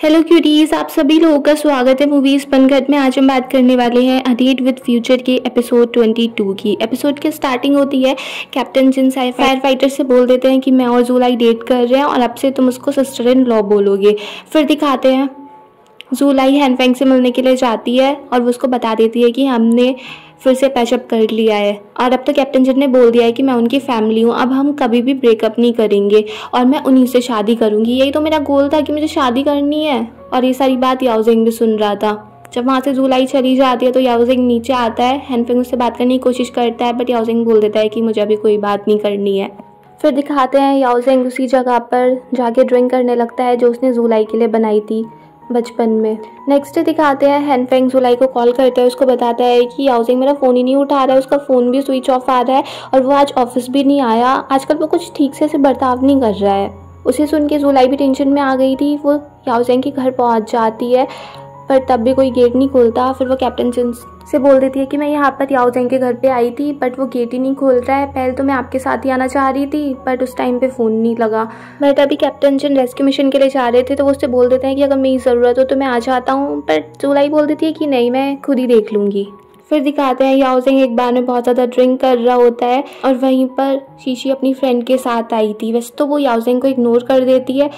Hello cuties आप सभी लोगों का स्वागत है मूवीज़ पनघट में। आज हम बात करने वाले हैं अडीट विद फ्यूचर के एपिसोड 22 की। एपिसोड की स्टार्टिंग होती है कैप्टन जिन फायर फाइटर से बोल देते हैं कि मैं और जूलाई डेट कर रहे हैं और अब से तुम उसको सिस्टर इन लॉ बोलोगे। फिर दिखाते हैं। जूलाई हैंडफेंग से मिलने के लिए जाती है और वो उसको बता देती है कि हमने फिर से पैचअप कर लिया है। और अब तो कैप्टन जिन ने बोल दिया है कि मैं उनकी फैमिली हूँ, अब हम कभी भी ब्रेकअप नहीं करेंगे और मैं उन्हीं से शादी करूँगी। यही तो मेरा गोल था कि मुझे शादी करनी है। और ये सारी बात याउजिंग भी सुन रहा था। जब वहाँ से जुलाई चली जाती है तो याउजिंग नीचे आता है हैंडफिंग उससे बात करने की कोशिश करता है, बट याउजिंग बोल देता है कि मुझे अभी कोई बात नहीं करनी है। फिर दिखाते हैं याउजिंग उसी जगह पर जाके ड्रिंक करने लगता है जो उसने जुलाई के लिए बनाई थी। बचपन में। नेक्स्ट दिखाते हैं हैंडफेंग जुलाई को कॉल करते हैं, उसको बताता है कि हाउसिंग मेरा फ़ोन ही नहीं उठा रहा है, उसका फ़ोन भी स्विच ऑफ़ आ रहा है और वो आज ऑफ़िस भी नहीं आया। आजकल वो कुछ ठीक से ऐसे बर्ताव नहीं कर रहा है। उसे सुन के जुलाई भी टेंशन में आ गई थी, वो याउजेंग के घर पहुँच जाती है। पर तब भी कोई गेट नहीं खोलता। फिर वो कैप्टन से बोल देती है कि मैं यहाँ पर याओ के घर पे आई थी बट वो गेट ही नहीं खोल रहा है। पहले तो मैं आपके साथ ही आना चाह रही थी बट उस टाइम पे फ़ोन नहीं लगा। बट तभी कैप्टन जिन रेस्क्यू मिशन के लिए जा रहे थे तो वो उससे बोल देते हैं कि अगर मेरी ज़रूरत हो तो मैं आ जाता हूँ बट जुलाई बोल देती है कि नहीं, मैं खुद ही देख लूँगी। फिर दिखाते हैं याओजिंग एक बार में बहुत ज़्यादा ड्रिंक कर रहा होता है, और वहीं पर शीशी अपनी फ्रेंड के साथ आई थी। वैसे तो वो याओजिंग को इग्नोर कर देती है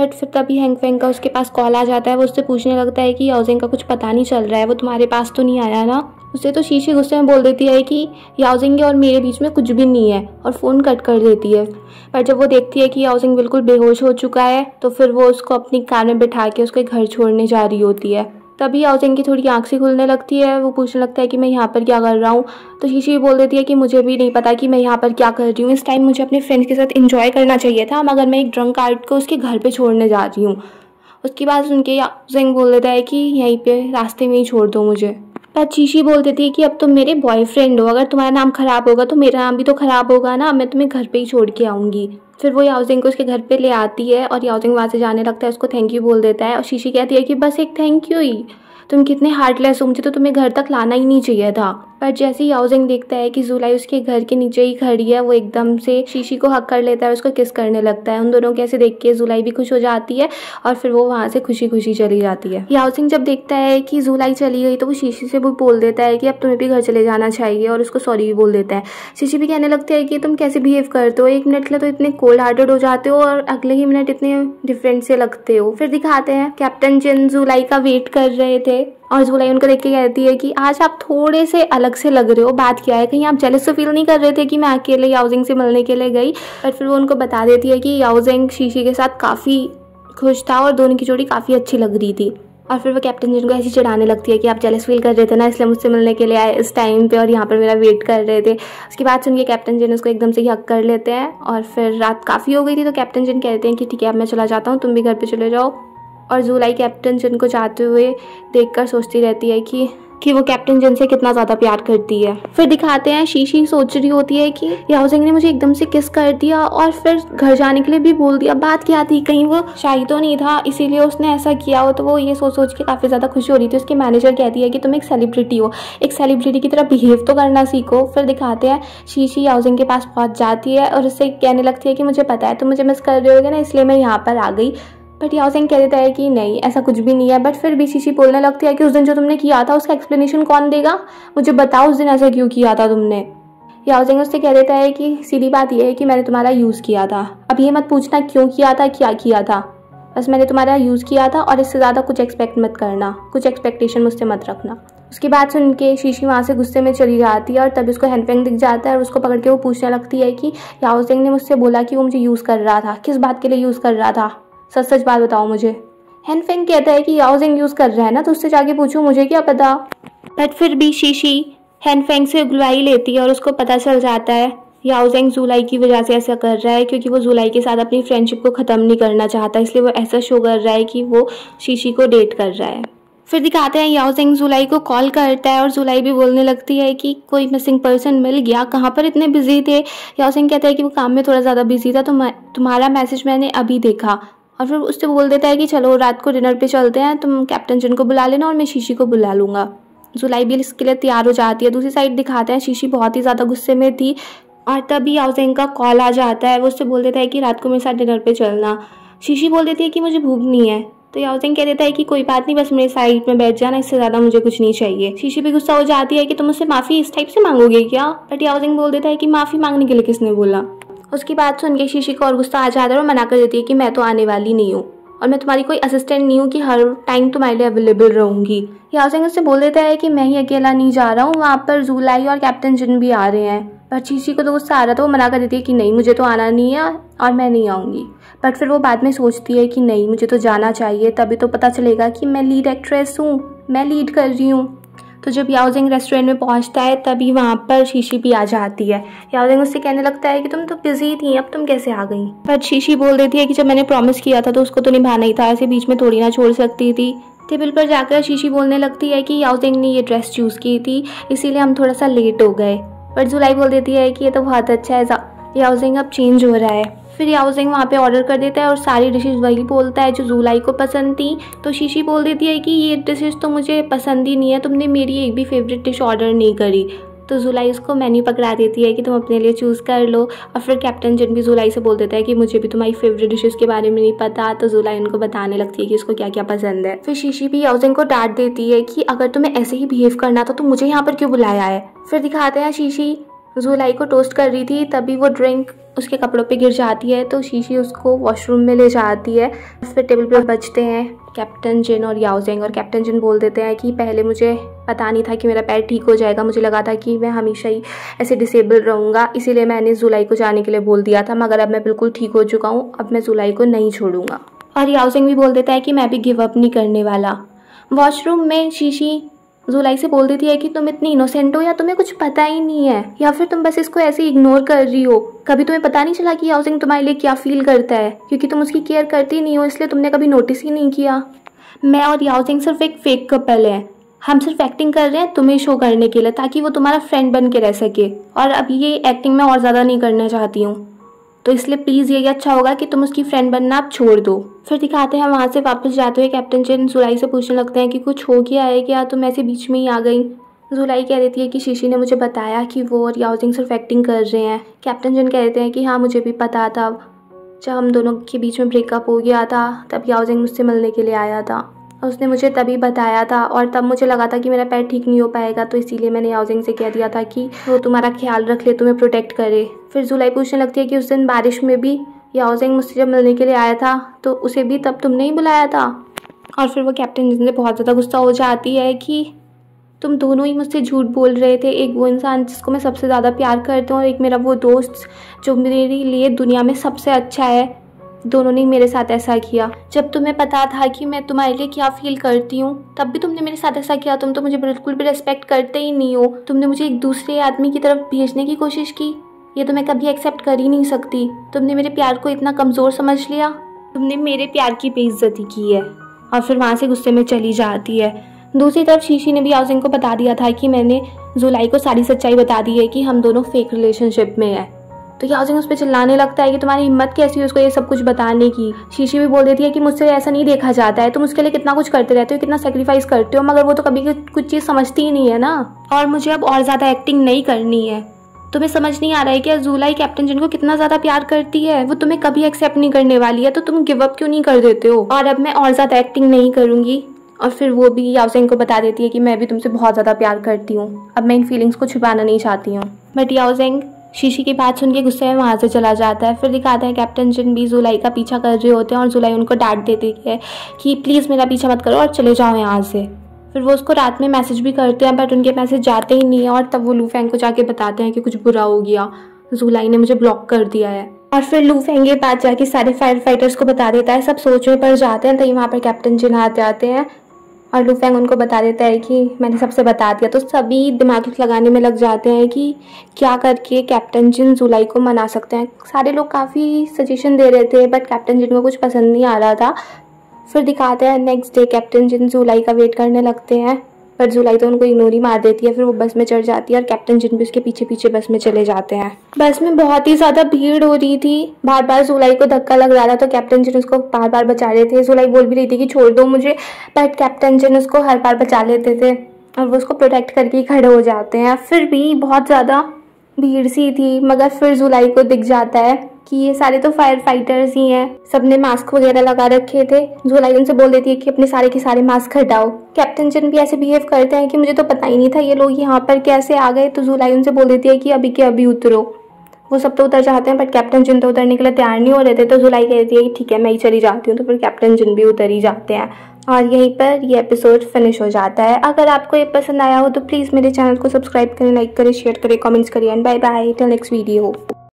बट फिर तभी हैंग फेंग का उसके पास कॉल आ जाता है, वो उससे पूछने लगता है कि याउजिंग का कुछ पता नहीं चल रहा है, वो तुम्हारे पास तो नहीं आया ना? उससे तो शीशी गुस्से में बोल देती है कि याउजिंग और मेरे बीच में कुछ भी नहीं है और फ़ोन कट कर देती है। पर जब वो देखती है कि याउजिंग बिल्कुल बेहोश हो चुका है तो फिर वो उसको अपनी कार में बैठा के उसके घर छोड़ने जा रही होती है। तभी याओजिंग की थोड़ी आँख से खुलने लगती है। वो पूछने लगता है कि मैं यहाँ पर क्या कर रहा हूँ? तो शीशी बोल देती है कि मुझे भी नहीं पता कि मैं यहाँ पर क्या कर रही हूँ। इस टाइम मुझे अपने फ्रेंड्स के साथ इन्जॉय करना चाहिए था, मगर मैं एक ड्रंक आर्ट को उसके घर पर छोड़ने जा रही हूँ। उसके बाद उनके याओजिंग बोल देता है कि यहीं पर रास्ते में ही छोड़ दो मुझे। पर शीशी बोल देती है कि अब तुम मेरे बॉयफ्रेंड हो, अगर तुम्हारा नाम ख़राब होगा तो मेरा नाम भी तो ख़राब होगा ना, मैं तुम्हें घर पे ही छोड़ के आऊँगी। फिर वो याउजिंग को उसके घर पे ले आती है और याउजिंग वहाँ से जाने लगता है, उसको थैंक यू बोल देता है और शीशी कहती है कि बस एक थैंक यू ही। तुम कितने हार्टलेस हो, मुझे तो तुम्हें घर तक लाना ही नहीं चाहिए था। पर जैसे ही हाउसिंग देखता है कि जुलाई उसके घर के नीचे ही खड़ी है, वो एकदम से शीशी को हक कर लेता है उसको किस करने लगता है। उन दोनों कैसे देख के जुलाई भी खुश हो जाती है और फिर वो वहाँ से खुशी खुशी चली जाती है। हाउसिंग जब देखता है कि जुलाई चली गई तो वो शीशी से भी बोल देता है कि अब तुम्हें भी घर चले जाना चाहिए और उसको सॉरी भी बोल देता है। शीशी भी कहने लगती है कि तुम कैसे बिहेव करते हो? एक मिनट के लिए तो इतने कोल्ड हार्टेड हो जाते हो और अगले ही मिनट इतने डिफरेंट से लगते हो। फिर दिखाते हैं कैप्टन जिन जुलाई का वेट कर रहे थे। और जुलाई उनको देख के कहती है कि आज आप थोड़े से अलग से लग रहे हो, बात क्या है? कहीं आप जेलस तो फील नहीं कर रहे थे कि मैं अकेले याउजिंग से मिलने के लिए गई? बट फिर वो उनको बता देती है कि याउजिंग शीशी के साथ काफ़ी खुश था और दोनों की जोड़ी काफ़ी अच्छी लग रही थी। और फिर वो कैप्टन जिनको ऐसी चढ़ाने लगती है कि आप जेलस फील कर रहे थे ना, इसलिए मुझसे मिलने के लिए आए इस टाइम पे और यहाँ पर मेरा वेट कर रहे थे। उसके बाद सुन के कैप्टन जिन उसको एकदम से ही हक कर लेते हैं और फिर रात काफ़ी हो गई थी तो कैप्टन जिन कहते हैं कि ठीक है, अब मैं चला जाता हूँ, तुम भी घर पर चले जाओ। और जुलाई कैप्टन जिनको जाते हुए देखकर सोचती रहती है कि कि वो कैप्टन जन से कितना ज़्यादा प्यार करती है। फिर दिखाते हैं, शीशी सोच रही होती है कि याओजिंग ने मुझे एकदम से किस कर दिया और फिर घर जाने के लिए भी बोल दिया, बात क्या थी? कहीं वो शाही तो नहीं था, इसीलिए उसने ऐसा किया हो। तो वो ये सोच सोच के काफ़ी ज़्यादा खुशी हो रही थी। उसके मैनेजर कहती है कि, तुम एक सेलिब्रिटी हो। एक सेलिब्रिटी की तरह बिहेव तो करना सीखो। फिर दिखाते हैं, शीशी याओजिंग के पास पहुँच जाती है और उससे कहने लगती है कि, मुझे पता है, तुम मुझे मिस कर रहे हो ना, इसलिए मैं यहाँ पर आ गई। बट याओ सिंह कह देता है कि नहीं, ऐसा कुछ भी नहीं है। बट फिर बीसीसी बोलने लगती है कि उस दिन जो तुमने किया था, उसका एक्सप्लेनेशन कौन देगा? मुझे बताओ उस दिन ऐसा क्यों किया था तुमने। याओ सिंह उससे कह देता है कि सीधी बात यह है कि मैंने तुम्हारा यूज़ किया था। अब ये मत पूछना क्यों किया था, क्या किया था। बस मैंने तुम्हारा यूज़ किया था और इससे ज़्यादा कुछ एक्सपेक्ट मत करना। कुछ एक्सपेक्टेशन मुझसे मत रखना। उसकी बात सुन के शीशी वहाँ से गुस्से में चली जाती है और तभी उसको हैंडपेंग दिख जाता है और उसको पकड़ के वो पूछने लगती है कि याओ सिंह ने मुझसे बोला कि वो मुझे यूज़ कर रहा था। किस बात के लिए यूज़ कर रहा था? सच सच बात बताओ मुझे। हैनफेंग कहता है कि याओजिंग यूज़ कर रहा है ना तो उससे जाके पूछो, मुझे क्या पता? बट फिर भी शीशी हैनफेंग से उगलवाई लेती है और उसको पता चल जाता है याओजेंग जुलाई की वजह से ऐसा कर रहा है, क्योंकि वो जुलाई के साथ अपनी फ्रेंडशिप को ख़त्म नहीं करना चाहता, इसलिए वो ऐसा शो कर रहा है कि वो शीशी को डेट कर रहा है। फिर दिखाते हैं याओजेंग जुलाई को कॉल करता है और जुलाई भी बोलने लगती है कि कोई मिसिंग पर्सन मिल गया, कहाँ पर इतने बिज़ी थे? याओजेंग कहता है कि वो काम में थोड़ा ज़्यादा बिज़ी था तो तुम्हारा मैसेज मैंने अभी देखा। और फिर उससे बोल देता है कि चलो, रात को डिनर पे चलते हैं, तुम कैप्टन जिन को बुला लेना और मैं शीशी को बुला लूँगा। जुलाई भी इसके लिए तैयार हो जाती है, दूसरी साइड दिखाते हैं, शीशी बहुत ही ज़्यादा गुस्से में थी और तभी हाउसिंग का कॉल आ जाता है, वो उससे बोल देता है कि रात को मेरे साथ डिनर पे चलना। शीशी बोल देती है कि मुझे भूख नहीं है तो याओजिंग कह देता है कि कोई बात नहीं, बस मेरे साइड में बैठ जाना, इससे ज़्यादा मुझे कुछ नहीं चाहिए। शीशी भी गुस्सा हो जाती है कि तुम उससे माफ़ी इस टाइप से मांगोगे क्या? बट याओजिंग बोल देता है कि माफ़ी मांगने के लिए किसने बोला? उसकी बात सुन के शीशी को और गुस्सा आ जाता है और मना कर देती है कि मैं तो आने वाली नहीं हूँ। और मैं तुम्हारी कोई असिस्टेंट नहीं हूँ कि हर टाइम तुम्हारे लिए अवेलेबल रहूँगी। याओजिंग उससे बोल देता है कि मैं ही अकेला नहीं जा रहा हूँ, वहाँ पर जूलाई और कैप्टन जिन भी आ रहे हैं। पर शीशी को तो गुस्सा आ रहा था, वो मना कर देती है कि नहीं, मुझे तो आना नहीं है और मैं नहीं आऊँगी। बट फिर वो बाद में सोचती है कि नहीं, मुझे तो जाना चाहिए, तभी तो पता चलेगा कि मैं लीड एक्ट्रेस हूँ, मैं लीड कर रही हूँ। तो जब याओजिंग रेस्टोरेंट में पहुँचता है, तभी वहाँ पर शीशी भी आ जाती है। याओजिंग उससे कहने लगता है कि तुम तो बिज़ी थी, अब तुम कैसे आ गई? बट शीशी बोल देती है कि जब मैंने प्रॉमिस किया था तो उसको तो निभाना ही था, ऐसे बीच में थोड़ी ना छोड़ सकती थी। टेबल पर जाकर शीशी बोलने लगती है कि याओजिंग ने ये ड्रेस चूज़ की थी, इसीलिए हम थोड़ा सा लेट हो गए। बट जुलाई बोल देती है कि ये तो बहुत अच्छा है याओजिंग अब चेंज हो रहा है। फिर याओजिंग वहाँ पे ऑर्डर कर देता है और सारी डिशेज वही बोलता है जो जुलाई को पसंद थी। तो शीशी बोल देती है कि ये डिशेज तो मुझे पसंद ही नहीं है, तुमने मेरी एक भी फेवरेट डिश ऑर्डर नहीं करी। तो जुलाई उसको मेन्यू पकड़ा देती है कि तुम अपने लिए चूज़ कर लो। और फिर कैप्टन जिन भी जुलाई से बोल देता है कि मुझे भी तुम्हारी फेवरेट डिशेस के बारे में नहीं पता। तो जुलाई उनको बताने लगती है कि उसको क्या क्या पसंद है। फिर शीशी भी याउजिंग को डांट देती है कि अगर तुम्हें ऐसे ही बिहेव करना था तो मुझे यहाँ पर क्यों बुलाया है? फिर दिखाते हैं शीशी जुलाई को टोस्ट कर रही थी, तभी वो ड्रिंक उसके कपड़ों पे गिर जाती है तो शीशी उसको वॉशरूम में ले जाती है। फिर टेबल पे बचते हैं कैप्टन जिन और याओजेंग और कैप्टन जिन बोल देते हैं कि पहले मुझे पता नहीं था कि मेरा पैर ठीक हो जाएगा, मुझे लगा था कि मैं हमेशा ही ऐसे डिसेबल रहूँगा, इसीलिए मैंने जुलाई को जाने के लिए बोल दिया था, मगर अब मैं बिल्कुल ठीक हो चुका हूँ, अब मैं जुलाई को नहीं छोड़ूँगा। और याओजेंग भी बोल देता है कि मैं भी गिव अप नहीं करने वाला। वॉशरूम में शीशी जुलाई से बोल देती है कि तुम इतनी इनोसेंट हो या तुम्हें कुछ पता ही नहीं है, या फिर तुम बस इसको ऐसे इग्नोर कर रही हो। कभी तुम्हें पता नहीं चला कि हाउसिंग तुम्हारे लिए क्या फील करता है, क्योंकि तुम उसकी केयर करती नहीं हो, इसलिए तुमने कभी नोटिस ही नहीं किया। मैं और याउसिंग सिर्फ़ एक फेक कपल है। हम सिर्फ़ एक्टिंग कर रहे हैं तुम्हें शो करने के लिए, ताकि वो तुम्हारा फ्रेंड बन के रह सके। और अब ये एक्टिंग मैं और ज़्यादा नहीं करना चाहती हूँ। तो इसलिए प्लीज़ यही अच्छा होगा कि तुम उसकी फ्रेंड बनना आप छोड़ दो। फिर दिखाते हैं, वहाँ से वापस जाते हुए कैप्टन चेन जुलाई से पूछने लगते हैं कि कुछ हो गया है क्या? तुम ऐसे बीच में ही आ गई। जुलाई कह देती है कि शीशी ने मुझे बताया कि वो और याउजिंग सिर्फ़ एक्टिंग कर रहे हैं। कैप्टन जन कह देते हैं कि हाँ मुझे भी पता था। जब हम दोनों के बीच में ब्रेकअप हो गया था, तब याउजिंग मुझसे मिलने के लिए आया था। उसने मुझे तभी बताया था और तब मुझे लगा था कि मेरा पैर ठीक नहीं हो पाएगा तो इसीलिए मैंने हाउसिंग से कह दिया था कि वो तुम्हारा ख्याल रख ले, तुम्हें प्रोटेक्ट करे। फिर जुलाई पूछने लगती है कि उस दिन बारिश में भी हाउसिंग मुझसे जब मिलने के लिए आया था तो उसे भी तब तुमने ही बुलाया था? और फिर वो कैप्टन जिसने बहुत ज़्यादा गुस्सा हो जाती है कि तुम दोनों ही मुझसे झूठ बोल रहे थे, एक वो इंसान जिसको मैं सबसे ज़्यादा प्यार करती हूँ और एक मेरा वो दोस्त जो मेरे लिए दुनिया में सबसे अच्छा है। दोनों ने मेरे साथ ऐसा किया। जब तुम्हें पता था कि मैं तुम्हारे लिए क्या फील करती हूँ, तब भी तुमने मेरे साथ ऐसा किया। तुम तो मुझे बिल्कुल भी रेस्पेक्ट करते ही नहीं हो। तुमने मुझे एक दूसरे आदमी की तरफ़ भेजने की कोशिश की। ये तो मैं कभी एक्सेप्ट कर ही नहीं सकती। तुमने मेरे प्यार को इतना कमज़ोर समझ लिया? तुमने मेरे प्यार की बेइज्जती की है और फिर वहाँ से गुस्से में चली जाती है। दूसरी तरफ़ शीशी ने भी हाउसिंग को बता दिया था कि मैंने जुलाई को सारी सच्चाई बता दी है कि हम दोनों फेक रिलेशनशिप में है। तो याजिंग उस पर चिल्लाने लगता है कि तुम्हारी हिम्मत कैसी है उसको ये सब कुछ बताने की? शीशी भी बोल देती है कि मुझसे ऐसा नहीं देखा जाता है। तुम उसके लिए कितना कुछ करते रहते हो, कितना सेक्रीफाइस करते हो, मगर वो तो कभी कुछ चीज़ समझती ही नहीं है ना। और मुझे अब और ज़्यादा एक्टिंग नहीं करनी है। तुम्हें समझ नहीं आ रहा है कि अजूला ही कैप्टन जिनको कितना ज़्यादा प्यार करती है, वो तुम्हें कभी एक्सेप्ट नहीं करने वाली है तो तुम गिव अप क्यों नहीं कर देते हो? और अब मैं और ज़्यादा एक्टिंग नहीं करूँगी। और फिर वो भी याउसेंग को बता देती है कि मैं भी तुमसे बहुत ज़्यादा प्यार करती हूँ। अब मैं इन फीलिंग्स को छुपाना नहीं चाहती हूँ। बट याउसेंग शीशी की बात सुन के गुस्से में वहाँ से चला जाता है। फिर दिखाते हैं कैप्टन जिन भी जुलाई का पीछा कर रहे होते हैं और जुलाई उनको डांट देती है कि प्लीज़ मेरा पीछा मत करो और चले जाओ यहाँ से। फिर वो उसको रात में मैसेज भी करते हैं बट उनके मैसेज जाते ही नहीं है और तब वो लू फैंग को जाके बताते हैं कि कुछ बुरा हो गया। जुलाई ने मुझे ब्लॉक कर दिया है। और फिर लू फैंग ये बात जाके सारे फायर फाइटर्स को बता देता है, सब सोच में पड़ जाते हैं, तभी वहाँ पर कैप्टन जिन आते आते हैं। और लूफेंग उनको बता देता है कि मैंने सबसे बता दिया। तो सभी दिमाग लगाने में लग जाते हैं कि क्या करके कैप्टन जिन जुलाई को मना सकते हैं। सारे लोग काफ़ी सजेशन दे रहे थे बट कैप्टन जिन को कुछ पसंद नहीं आ रहा था। फिर दिखाते हैं नेक्स्ट डे कैप्टन जिन जुलाई का वेट करने लगते हैं। पर जुलाई तो उनको इग्नोर ही मार देती है, फिर वो बस में चढ़ जाती है और कैप्टन जिन भी उसके पीछे पीछे बस में चले जाते हैं। बस में बहुत ही ज़्यादा भीड़ हो रही थी। बार बार जुलाई को धक्का लग रहा था तो कैप्टन जिन उसको बार बार बचा रहे थे। जुलाई बोल भी रही थी कि छोड़ दो मुझे बट कैप्टन जिन उसको हर बार बचा लेते थे और वो उसको प्रोटेक्ट करके ही खड़े हो जाते हैं। फिर भी बहुत ज़्यादा भीड़ सी थी, मगर फिर जुलाई को दिख जाता है। कि ये सारे तो फायर फाइटर्स ही हैं। सबने मास्क वगैरह लगा रखे थे। जुलाई उनसे बोल देती है कि अपने सारे के सारे मास्क हटाओ। कैप्टन जिन भी ऐसे बिहेव करते हैं कि मुझे तो पता ही नहीं था ये लोग यहाँ पर कैसे आ गए। तो जुलाई उनसे बोल देती है कि अभी के अभी उतरो। वो सब तो उतर जाते हैं बट कैप्टन जिन तो उतरने के लिए तैयार नहीं हो रहे थे। तो जुलाई कहती है ठीक है, मैं ही चली जाती हूँ। तो फिर कैप्टन जिन भी उतर ही जाते हैं। और यहीं पर ये एपिसोड फिनिश हो जाता है। अगर आपको ये पसंद आया हो तो प्लीज़ मेरे चैनल को सब्सक्राइब करें लाइक करें शेयर करें कमेंट्स करें and bye bye till next video